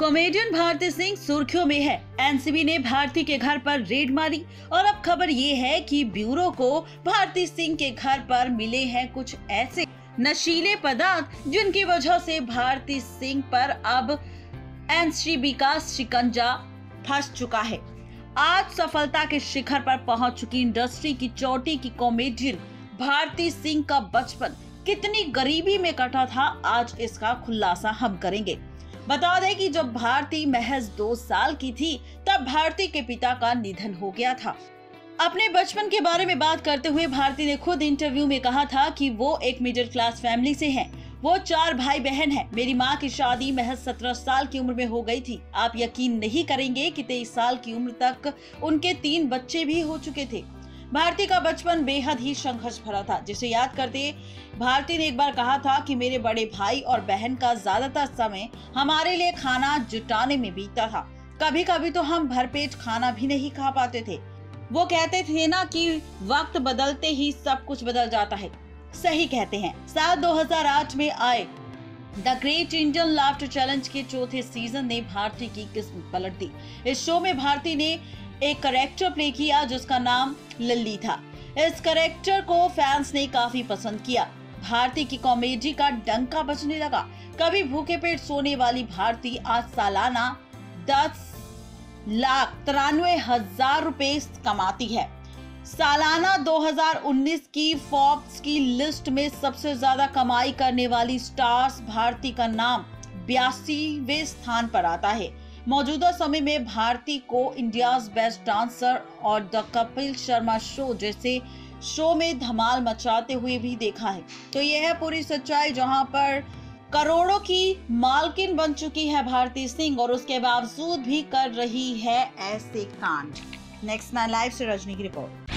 Comedian Bharti Singh सुर्खियों में है। एनसीबी ने भारती के घर पर रेड मारी और अब खबर ये है कि ब्यूरो को भारती सिंह के घर पर मिले हैं कुछ ऐसे नशीले पदार्थ जिनकी वजह से भारती सिंह पर अब एनसीबी का शिकंजा फंस चुका है। आज सफलता के शिखर पर पहुँच चुकी इंडस्ट्री की चोटी की कॉमेडियन भारती सिंह का बचपन कितनी गरीबी में कटा था, आज इसका खुलासा हम करेंगे। बता दें कि जब भारती महज दो साल की थी, तब भारती के पिता का निधन हो गया था अपने बचपन के बारे में बात करते हुए भारती ने खुद इंटरव्यू में कहा था कि वो एक मिडिल क्लास फैमिली से हैं। वो चार भाई बहन हैं। मेरी माँ की शादी महज सत्रह साल की उम्र में हो गई थी आप यकीन नहीं करेंगे कि तेईस साल की उम्र तक उनके तीन बच्चे भी हो चुके थे भारती का बचपन बेहद ही संघर्ष भरा था, जिसे याद करते भारती ने एक बार कहा था कि मेरे बड़े भाई और बहन का ज़्यादातर समय हमारे लिए खाना जुटाने में बीतता था। कभी कभी तो हम भरपेट खाना भी नहीं खा पाते थे। वो कहते थे ना कि वक्त बदलते ही सब कुछ बदल जाता है। सही कहते हैं, साल 2008 में आए the great Indian laughter challenge के चौथे सीज़न ने भारती की किस्मत पलट दी। इस शो में भारती ने एक करेक्टर प्ले किया जिसका नाम लल्ली था। इस करेक्टर को फैंस ने काफ़ी पसंद किया। भारती की कॉमेडी का डंका बजने लगा। कभी भूखे पेट सोने वाली भारती आज सालाना दस लाख तिरानवे हज़ार रुपए कमाती है। सालाना 2019 की फोर्ब्स की लिस्ट में सबसे ज़्यादा कमाई करने वाली स्टार्स भारती का नाम बयासीवे स्थान पर आता है। मौजूदा समय में भारती को इंडियाज बेस्ट डांसर और द कपिल शर्मा शो जैसे शो में धमाल मचाते हुए भी देखा है। तो यह है पूरी सच्चाई जहाँ पर करोड़ों की मालकिन बन चुकी है भारती सिंह और उसके बावजूद भी कर रही है ऐसे कांड। नेक्स्ट नाइन लाइव से रजनी की रिपोर्ट